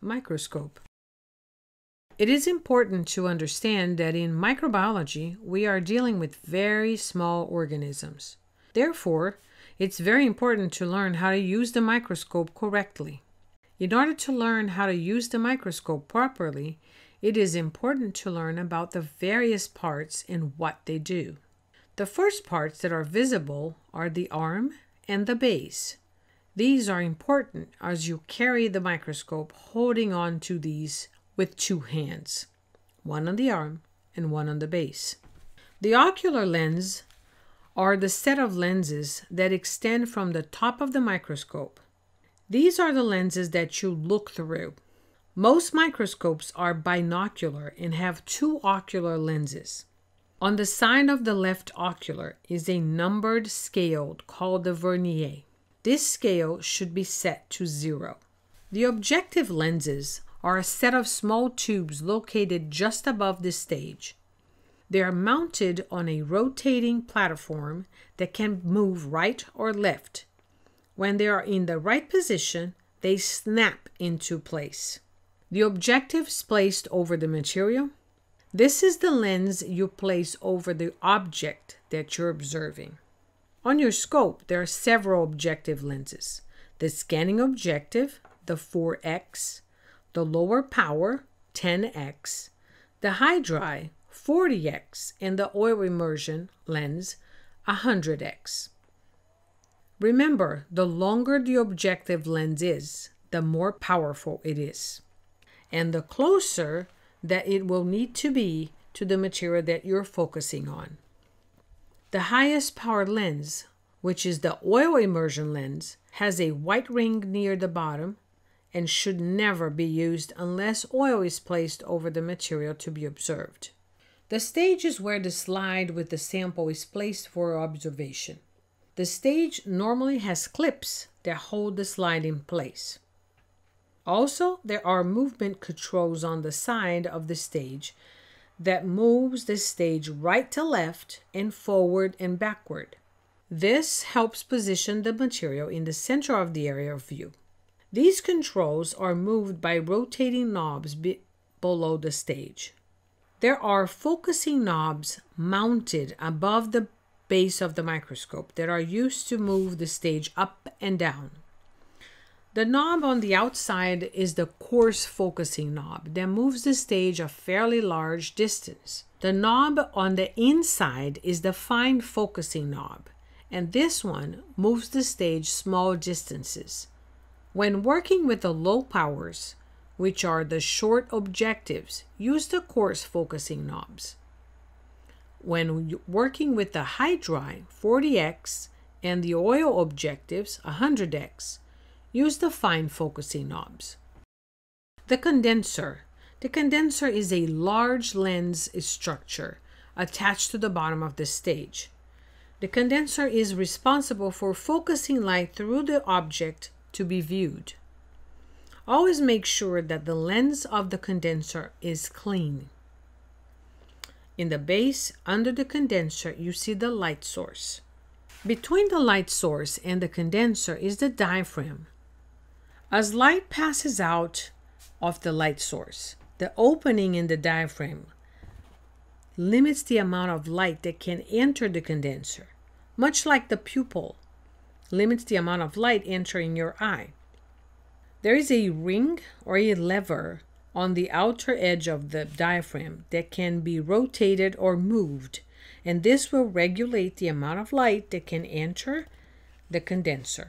microscope. It is important to understand that in microbiology, we are dealing with very small organisms. Therefore, it's very important to learn how to use the microscope correctly. In order to learn how to use the microscope properly, it is important to learn about the various parts and what they do. The first parts that are visible are the arm and the base. These are important as you carry the microscope holding on to these with two hands, one on the arm and one on the base. The ocular lens are the set of lenses that extend from the top of the microscope. These are the lenses that you look through. Most microscopes are binocular and have two ocular lenses. On the side of the left ocular is a numbered scale called the vernier. This scale should be set to zero. The objective lenses are a set of small tubes located just above the stage. They are mounted on a rotating platform that can move right or left. When they are in the right position, they snap into place. The objective is placed over the material. This is the lens you place over the object that you're observing. On your scope, there are several objective lenses. The scanning objective, the 4X, the lower power 10x, the high dry 40x, and the oil immersion lens 100x. Remember, the longer the objective lens is, the more powerful it is, and the closer that it will need to be to the material that you're focusing on. The highest power lens, which is the oil immersion lens, has a white ring near the bottom and should never be used unless oil is placed over the material to be observed. The stage is where the slide with the sample is placed for observation. The stage normally has clips that hold the slide in place. Also, there are movement controls on the side of the stage that moves the stage right to left and forward and backward. This helps position the material in the center of the area of view. These controls are moved by rotating knobs be- below the stage. There are focusing knobs mounted above the base of the microscope that are used to move the stage up and down. The knob on the outside is the coarse focusing knob that moves the stage a fairly large distance. The knob on the inside is the fine focusing knob, and this one moves the stage small distances. When working with the low powers, which are the short objectives, use the coarse focusing knobs. When working with the high dry 40x and the oil objectives 100x, use the fine focusing knobs. The condenser. The condenser is a large lens structure attached to the bottom of the stage. The condenser is responsible for focusing light through the object to be viewed. Always make sure that the lens of the condenser is clean. In the base, under the condenser, you see the light source. Between the light source and the condenser is the diaphragm. As light passes out of the light source, the opening in the diaphragm limits the amount of light that can enter the condenser, much like the pupil limits the amount of light entering your eye. There is a ring or a lever on the outer edge of the diaphragm that can be rotated or moved, and this will regulate the amount of light that can enter the condenser.